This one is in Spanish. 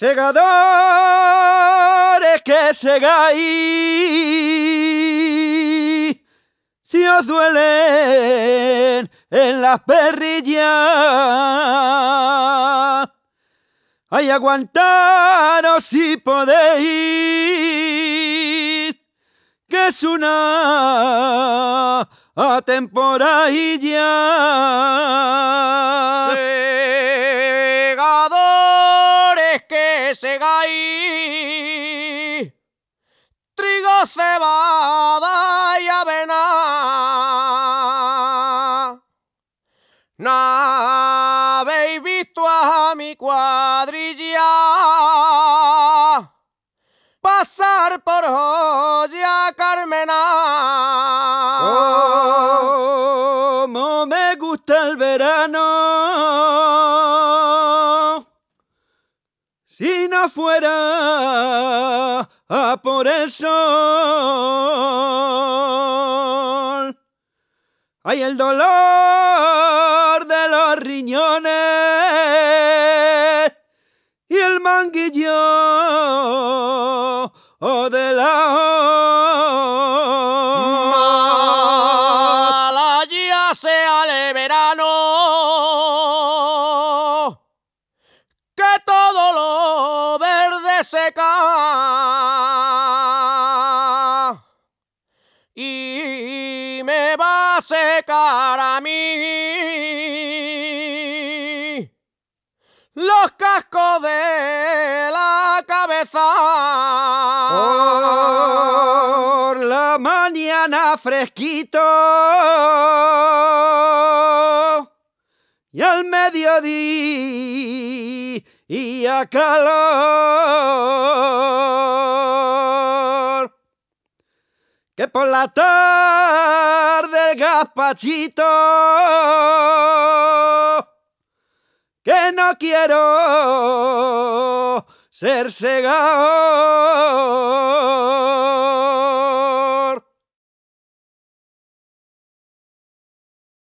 Segadores que segáis, si os duelen en las perrillas, hay aguantaros si podéis, que es una temporada. Que trigo, cebada y avena. No habéis visto a mi cuadrilla pasar por joya carmena. Como me gusta el verano. Si no fuera a por el sol. Hay el dolor de los riñones y el manguillo seca y me va a secar a mí los cascos de la cabeza. Por la mañana fresquito y al mediodía y a calor. Que por la tarde el que no quiero ser segador.